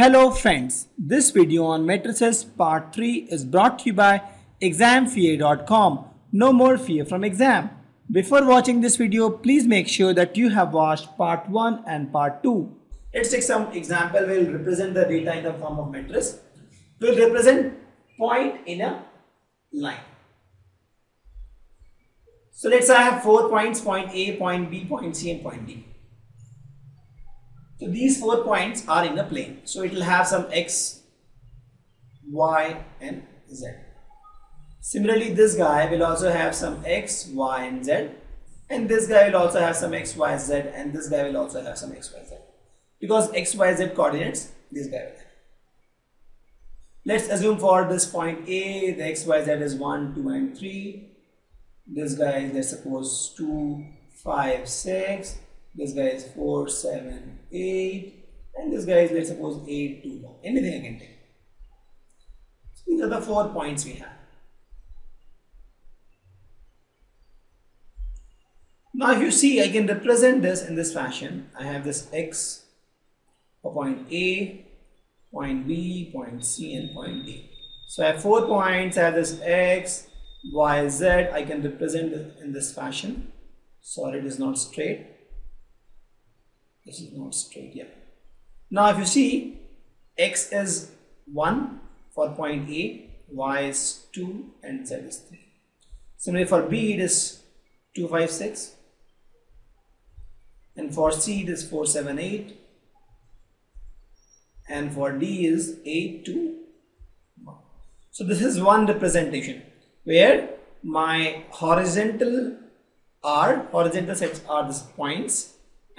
Hello friends, this video on matrices part 3 is brought to you by examfear.com. No more fear from exam. Before watching this video, please make sure that you have watched part 1 and part 2. Let's take some example. We'll represent the data in the form of matrix. We'll represent point in a line. So let's say I have four points, point A, point B, point C and point D. So these four points are in a plane. So it will have some x, y and z. Similarly, this guy will also have some x, y and z. And this guy will also have some x, y, z. And this guy will also have some x, y, z. Because x, y, z coordinates, this guy will have. Let's assume for this point A, the x, y, z is 1, 2 and 3. This guy is let's suppose 2, 5, 6 this guy is 4 7 8 and this guy is let's suppose 8 2 1 anything I can take so these are the four points we have. Now if you see I can represent this in this fashion. I have this x for point A point B point C and point D. So I have four points. I have this x y z. I can represent it in this fashion. Sorry it is not straight this is not straight yeah. Now if you see x is 1 for point a y is 2 and z is 3 similarly for b it is 256 and for c it is 478 and for d is 8 2 1 so this is one representation where my horizontal are horizontal sets are these points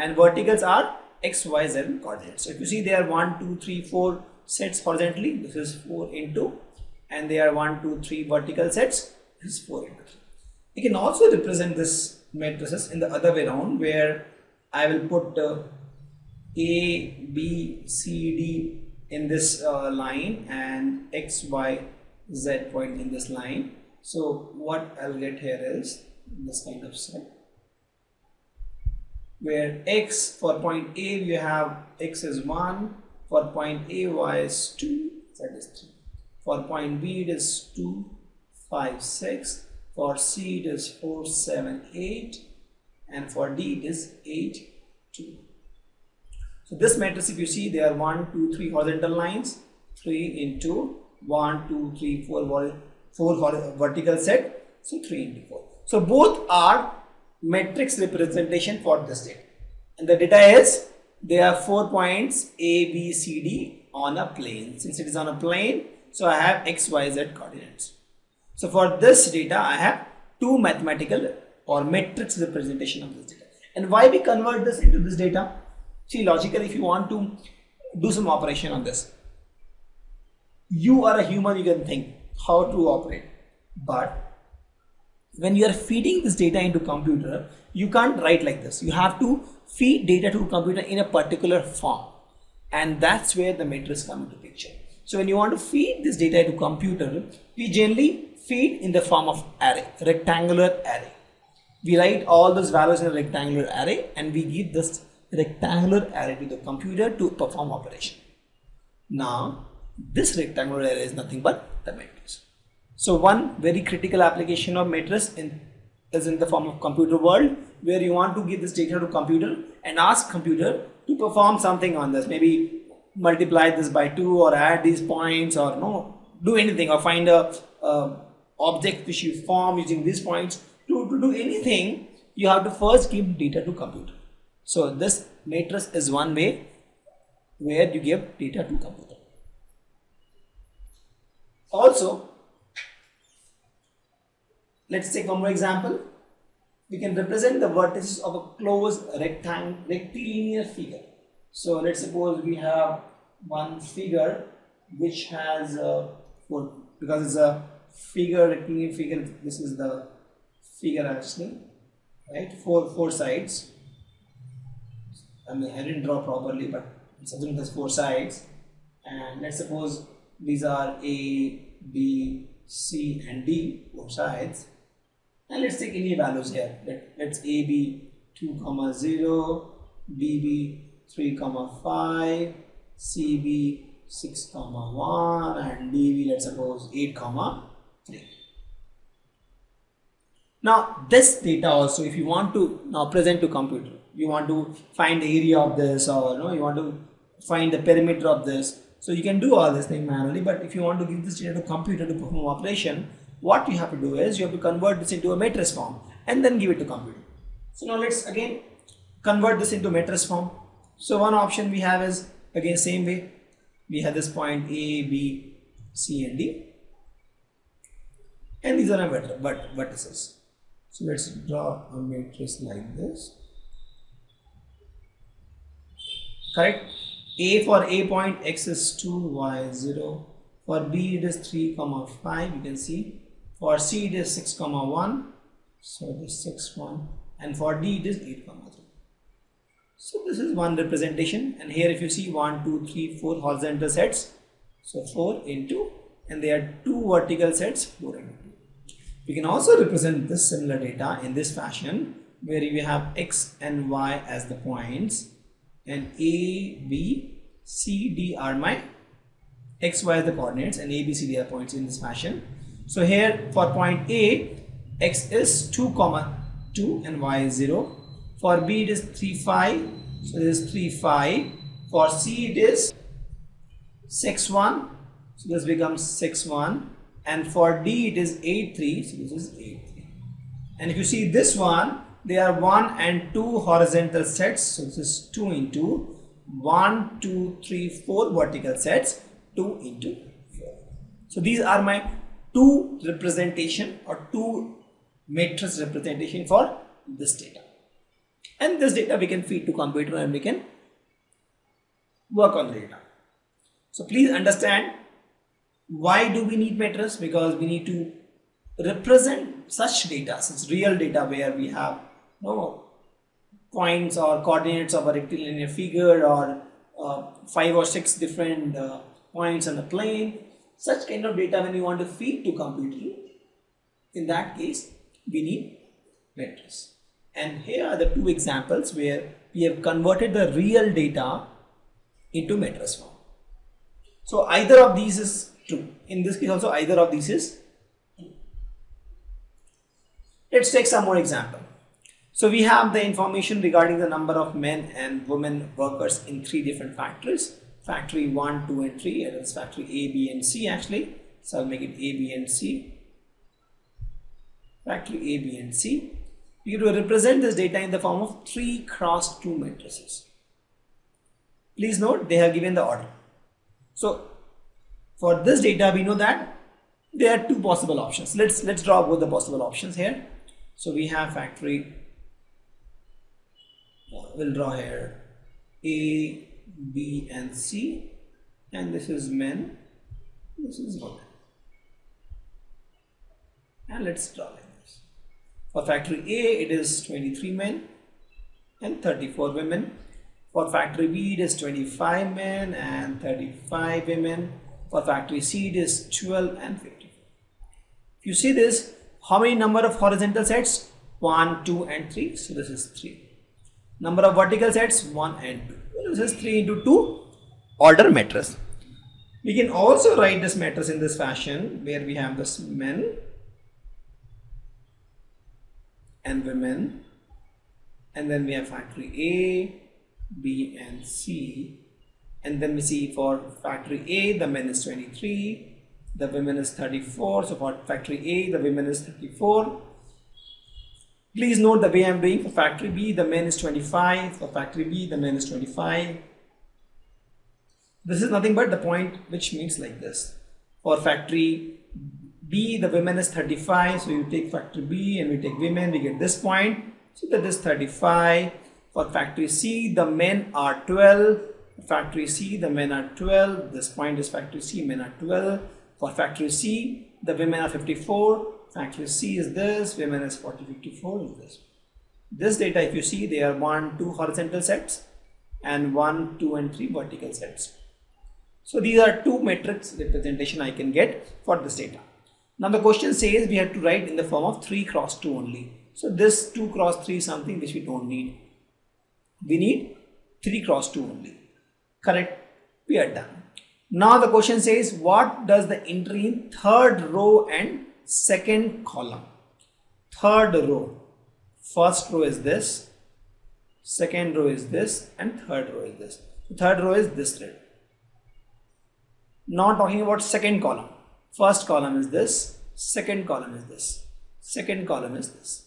and verticals are x, y, z coordinates. So if you see there are 1, 2, 3, 4 sets horizontally, this is 4 into and they are 1, 2, 3 vertical sets, this is 4 into 3. You can also represent this matrices in the other way around where I will put uh, A, B, C, D in this uh, line and X, Y, Z point in this line. So what I'll get here is this kind of set where x for point A we have x is 1, for point A y is 2, that is 3. For point B it is 2, 5, 6, for C it is 4, 7, 8 and for D it is 8, 2. So this matrix if you see there are 1, 2, 3 horizontal lines, 3 into 1, 2, 3, 4, 4 vertical set, so 3 into 4. So both are matrix representation for this data. And the data is there are four points A, B, C, D on a plane. Since it is on a plane, so I have X, Y, Z coordinates. So for this data, I have two mathematical or matrix representation of this data. And why we convert this into this data? See, logically, if you want to do some operation on this, you are a human, you can think how to operate. But when you are feeding this data into computer you can't write like this. You have to feed data to computer in a particular form. And that's where the matrix come into picture. So when you want to feed this data to computer we generally feed in the form of array rectangular array. We write all those values in a rectangular array and we give this rectangular array to the computer to perform operation. Now this rectangular array is nothing but the matrix so one very critical application of matrix in, is in the form of computer world where you want to give this data to computer and ask computer to perform something on this. Maybe multiply this by 2 or add these points or no do anything or find a, a object which you form using these points. To, to do anything you have to first give data to computer. So this matrix is one way where you give data to computer. Also Let's take one more example. We can represent the vertices of a closed rectangle, rectilinear figure. So let's suppose we have one figure which has four, because it's a figure, rectilinear figure, this is the figure actually, right? Four, four sides. I mean, I didn't draw properly, but it's has four sides. And let's suppose these are A, B, C, and D, four sides and let's take any values here. Let, let's a b 2 comma 0 b b 3 comma 5 c b 6 comma 1 and d b let's suppose 8 comma 3 now this data also if you want to now present to computer you want to find the area of this or you, know, you want to find the perimeter of this. So you can do all this thing manually but if you want to give this data to computer to perform operation what you have to do is you have to convert this into a matrix form and then give it to computer so now let's again convert this into matrix form so one option we have is again same way we have this point A, B, C and D and these are our vertices. So let's draw a matrix like this. Correct? A for A point X is 2, Y is 0. For B it is 3 comma 5 you can see. For C it is 6 comma 1. So this 6 1 and for D it is 8 comma 3. So this is one representation and here if you see 1, 2, 3, 4 horizontal sets. So 4 into and there are two vertical sets 4 into 2. We can also represent this similar data in this fashion where we have x and y as the points and a, b, c, d are my x, y as the coordinates and a, b, c, d are points in this fashion. So here for point a, x is 2 comma 2 and y is 0 for B it is 3 5. So this is 3 5. For C it is 6 1. So this becomes 6 1. And for D it is 8 3. So this is 8 3. And if you see this one, they are 1 and 2 horizontal sets. So this is 2 into 1, 2, 3, 4 vertical sets. 2 into 4. So these are my two representation or two matrix representation for this data and this data we can feed to computer and we can work on the data. So please understand why do we need matrix because we need to represent such data, such real data where we have no points or coordinates of a rectilinear figure or uh, five or six different uh, points on the plane. Such kind of data when we want to feed to computer, in that case we need matrix. And here are the two examples where we have converted the real data into matrix form. So either of these is true. In this case also either of these is true. Let's take some more example. So we have the information regarding the number of men and women workers in three different factories. Factory 1, 2 and 3 and it's factory A, B and C actually. So I'll make it A, B and C. Factory A, B and C we will represent this data in the form of 3 cross 2 matrices. Please note they have given the order. So for this data we know that there are two possible options. Let's let's draw both the possible options here. So we have factory we'll draw here A, B and C and this is men, this is women. And let's draw it. For factory A, it is 23 men and 34 women. For factory B, it is 25 men and 35 women. For factory C, it is 12 and 54. If you see this, how many number of horizontal sets? 1, 2 and 3. So this is 3. Number of vertical sets? 1 and 2. This is 3 into 2 order matrix. We can also write this matrix in this fashion where we have this men and women. And then we have factory A, B and C. And then we see for factory A the men is 23 the women is 34 so for factory A the women is 34 please note the way I'm doing for factory B the men is 25 for factory B the men is 25 this is nothing but the point which means like this for factory B, the women is 35. So you take factory B and we take women, we get this point. So that is 35. For factory C, the men are 12. Factory C, the men are 12. This point is factory C, men are 12. For factory C, the women are 54. Factory C is this, women is 40, 54 is this. This data, if you see, they are 1, 2 horizontal sets and 1, 2 and 3 vertical sets. So these are two matrix representation I can get for this data. Now the question says we have to write in the form of 3 cross 2 only. So this 2 cross 3 is something which we don't need. We need 3 cross 2 only. Correct? We are done. Now the question says what does the entry in third row and second column? Third row. First row is this, second row is this and third row is this. Third row is this thread. Not talking about second column. First column is this, second column is this, second column is this.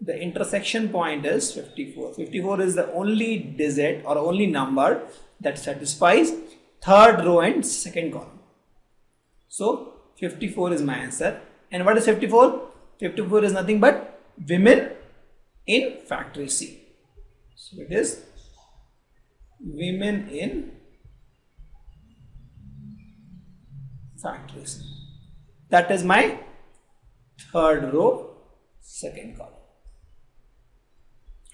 The intersection point is 54. 54 is the only digit or only number that satisfies third row and second column. So 54 is my answer. And what is 54? 54 is nothing but women in factory C. So it is women in factory C. That is my third row, second column.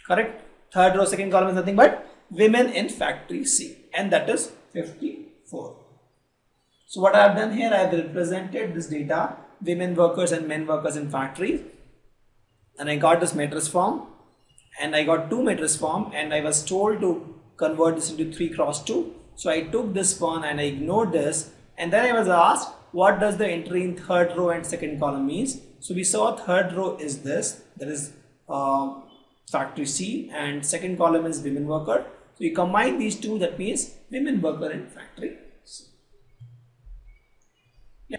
Correct? Third row, second column is nothing but women in factory C. And that is 54. So what I have done here, I have represented this data, women workers and men workers in factories. And I got this matrix form and I got two matrix form and I was told to convert this into 3 cross 2. So I took this one and I ignored this and then I was asked what does the entry in third row and second column means. So we saw third row is this that is uh, factory C and second column is women worker. So you combine these two that means women worker in factory C. Yeah.